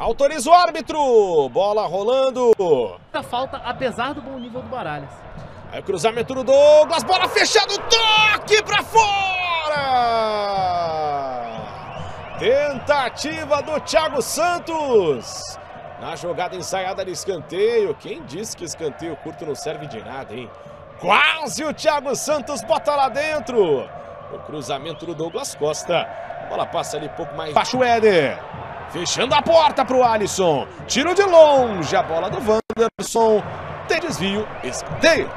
Autoriza o árbitro. Bola rolando. A falta, apesar do bom nível do Baralhas. Aí o cruzamento do Douglas. Bola fechada. Toque pra fora. Tentativa do Thiago Santos. Na jogada ensaiada de escanteio. Quem disse que escanteio curto não serve de nada, hein? Quase o Thiago Santos bota lá dentro. O cruzamento do Douglas Costa. A bola passa ali um pouco mais baixo o Éder. Fechando a porta para o Alisson. Tiro de longe. A bola do Wanderson. Tem desvio. Escanteio.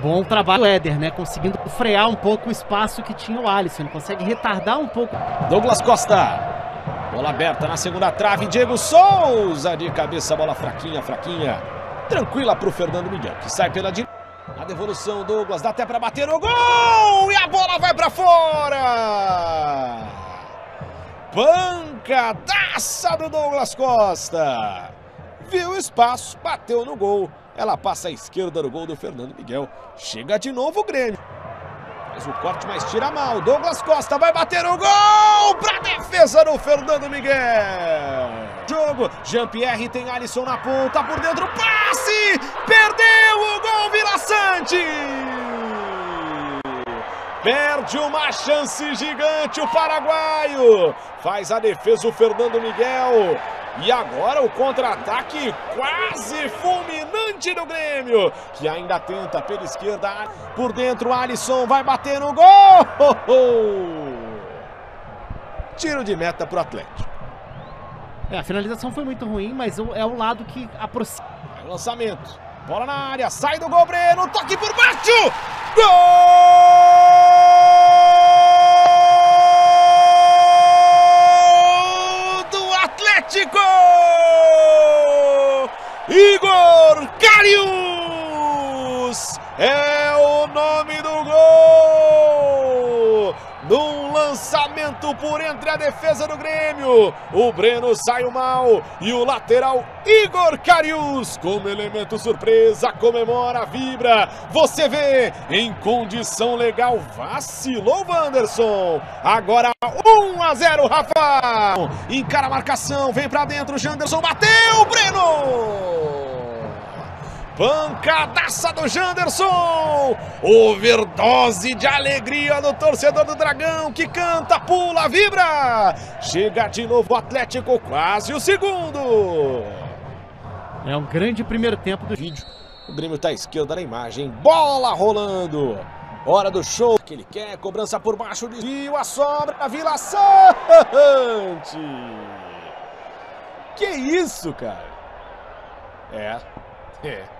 Bom trabalho do Éder, né? Conseguindo frear um pouco o espaço que tinha o Alisson. Ele consegue retardar um pouco. Douglas Costa. Bola aberta na segunda trave. Diego Souza de cabeça. Bola fraquinha, fraquinha. Tranquila para o Fernando Miguel, que sai pela direita. A devolução, Douglas. Dá até para bater no gol. E a bola vai para fora. Pancadaça do Douglas Costa. Viu o espaço, bateu no gol. Ela passa à esquerda no gol do Fernando Miguel. Chega de novo o Grêmio. Faz o corte, mas tira mal. Douglas Costa vai bater o gol para defesa do Fernando Miguel. Jogo, Jean-Pierre tem Alisson na ponta, por dentro, passe! Perdeu o gol, Vila Sante! Perde uma chance gigante o paraguaio. Faz a defesa o Fernando Miguel. E agora o contra-ataque quase fulminante do Grêmio, que ainda tenta pela esquerda, por dentro Alisson vai bater no gol! Tiro de meta para o Atlético. É, a finalização foi muito ruim, mas é o lado que aproxima. É lançamento, bola na área, sai do gol Breno, toque por baixo! Gol É o nome do gol! Num lançamento por entre a defesa do Grêmio, o Breno saiu mal e o lateral Igor Carius, como elemento surpresa, comemora, vibra. Você vê, em condição legal, vacilou o Wanderson. Agora 1 a 0, Rafa. Encara a marcação, vem pra dentro, Janderson bateu, Breno! Pancadaça do Janderson! Overdose de alegria do torcedor do Dragão que canta, pula, vibra! Chega de novo o Atlético, quase o segundo! É um grande primeiro tempo do vídeo. O Grêmio tá à esquerda na imagem, bola rolando! Hora do show que ele quer, cobrança por baixo, desvio, a sobra, a Vila Sante! Que isso, cara? É, é.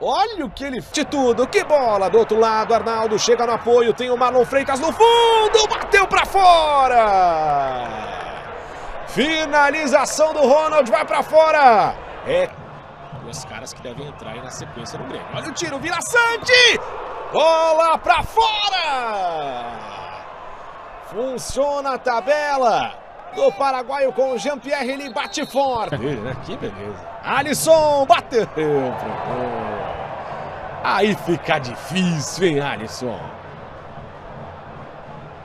Olha o que ele... De tudo, que bola do outro lado, Arnaldo chega no apoio, tem o Marlon Freitas no fundo, bateu pra fora! Finalização do Ronald, vai pra fora! É... Duas caras que devem entrar aí na sequência no Grêmio. Olha o tiro, Vila Sante! Bola pra fora! Funciona a tabela do paraguaio com o Jean-Pierre, ele bate forte. Né? Que beleza. Alisson bateu pro gol. Aí fica difícil, hein, Alisson?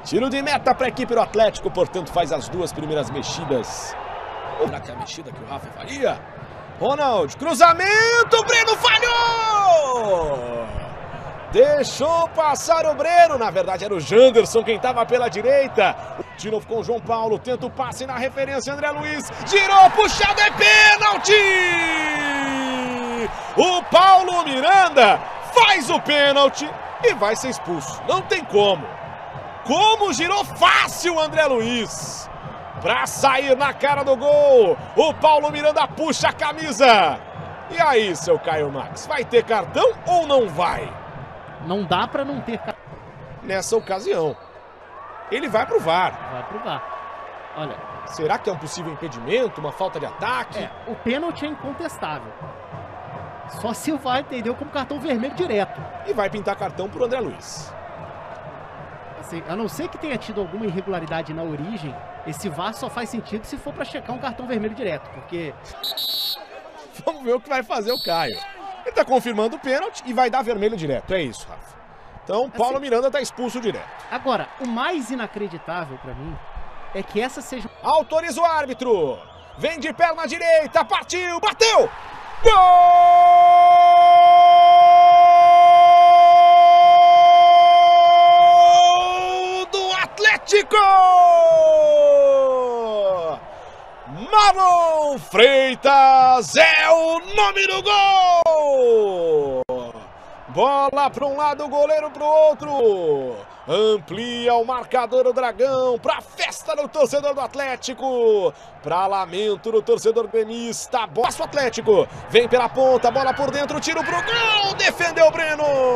Tiro de meta para a equipe do Atlético, portanto faz as duas primeiras mexidas. Será que é a mexida que o Rafa faria? Ronald, cruzamento, Breno falhou! Deixou passar o Breno, na verdade era o Janderson quem estava pela direita. Novo com o João Paulo, tenta o passe na referência, André Luiz, girou, puxado, é pênalti! O Paulo Miranda faz o pênalti e vai ser expulso. Não tem como. Como girou fácil o André Luiz. Para sair na cara do gol. O Paulo Miranda puxa a camisa. E aí, seu Caio Max, vai ter cartão ou não vai? Não dá para não ter cartão. Nessa ocasião. Ele vai pro VAR. Vai pro VAR. Olha. Será que é um possível impedimento, uma falta de ataque? É, o pênalti é incontestável. Só se o VAR entendeu como cartão vermelho direto. E vai pintar cartão pro André Luiz. Assim, a não ser que tenha tido alguma irregularidade na origem, esse VAR só faz sentido se for para checar um cartão vermelho direto, porque... Vamos ver o que vai fazer o Caio. Ele tá confirmando o pênalti e vai dar vermelho direto, é isso, Rafa. Então, Paulo assim, Miranda tá expulso direto. Agora, o mais inacreditável para mim é que essa seja. Autoriza o árbitro. Vem de perna direita, partiu, bateu! Gol Atlético! Marlon Freitas é o nome do gol! Bola para um lado, goleiro para o outro. Amplia o marcador o Dragão para festa do torcedor do Atlético. Para lamento do torcedor gremista. Bosta o Atlético. Vem pela ponta, bola por dentro, tiro pro gol. Defendeu o Breno.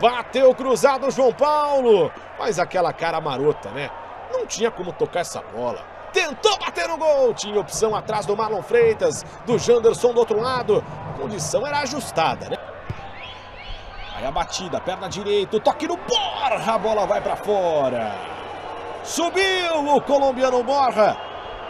Bateu cruzado o João Paulo. Mas aquela cara marota, né? Não tinha como tocar essa bola tentou bater no gol, tinha opção atrás do Marlon Freitas, do Janderson do outro lado, a condição era ajustada, né? Aí a batida, perna direita, toque no Borra, a bola vai para fora. Subiu o colombiano Borra.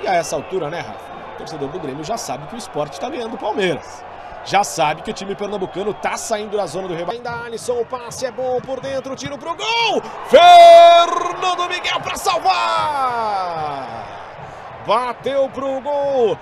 E a essa altura, né, Rafa? O torcedor do Grêmio já sabe que o esporte está ganhando o Palmeiras. Já sabe que o time pernambucano tá saindo da zona do rebaixamento. Ainda Alisson, o passe é bom por dentro, tiro pro gol. Fernando Miguel para salvar. Bateu pro gol.